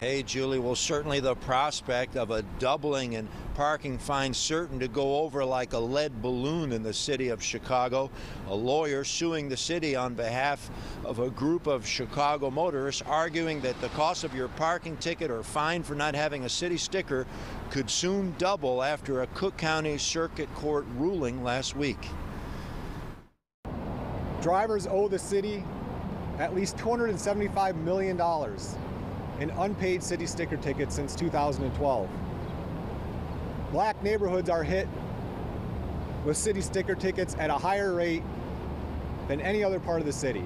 Hey, Julie. Well, certainly the prospect of a doubling in parking fines certain to go over like a lead balloon in the city of Chicago. A lawyer suing the city on behalf of a group of Chicago motorists arguing that the cost of your parking ticket or fine for not having a city sticker could soon double after a Cook County Circuit Court ruling last week. Drivers owe the city at least $275 million in unpaid city sticker tickets since 2012. Black neighborhoods are hit with city sticker tickets at a higher rate than any other part of the city.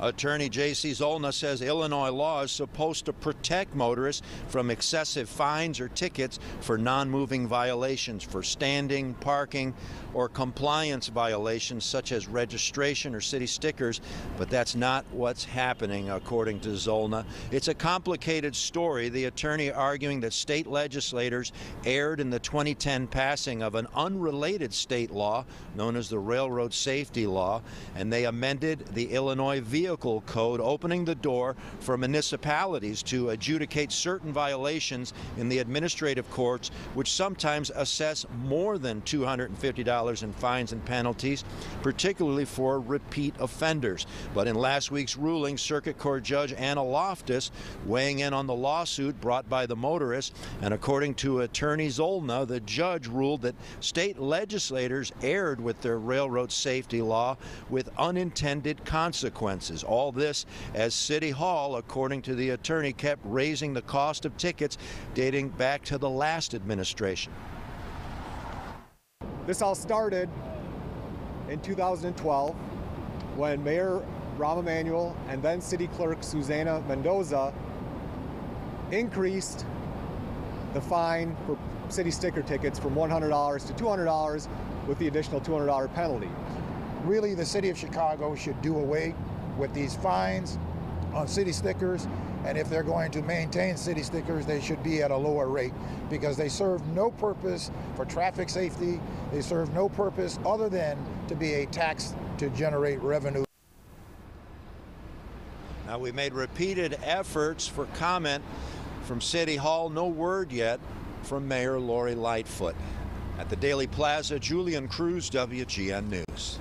Attorney Jacie Zolna says Illinois law is supposed to protect motorists from excessive fines or tickets for non moving violations, for standing, parking, or compliance violations such as registration or city stickers, but that's not what's happening, according to Zolna. It's a complicated story. The attorney arguing that state legislators erred in the 2010 passing of an unrelated state law known as the Railroad Safety Law, and they amended the Illinois Vehicle Vehicle Code, opening the door for municipalities to adjudicate certain violations in the administrative courts, which sometimes assess more than $250 in fines and penalties, particularly for repeat offenders. But in last week's ruling, Circuit Court Judge Anna Loftus weighing in on the lawsuit brought by the motorists, and according to Attorney Zolna, the judge ruled that state legislators erred with their railroad safety law with unintended consequences. All this as City Hall, according to the attorney, kept raising the cost of tickets dating back to the last administration. This all started in 2012 when Mayor Rahm Emanuel and then City Clerk Susana Mendoza increased the fine for city sticker tickets from $100 to $200 with the additional $200 penalty. Really, the city of Chicago should do away with these fines on city stickers. And if they're going to maintain city stickers, they should be at a lower rate because they serve no purpose for traffic safety. They serve no purpose other than to be a tax to generate revenue. Now, we made repeated efforts for comment from City Hall. No word yet from Mayor Lori Lightfoot. At the Daley Plaza, Julian Cruz, WGN News.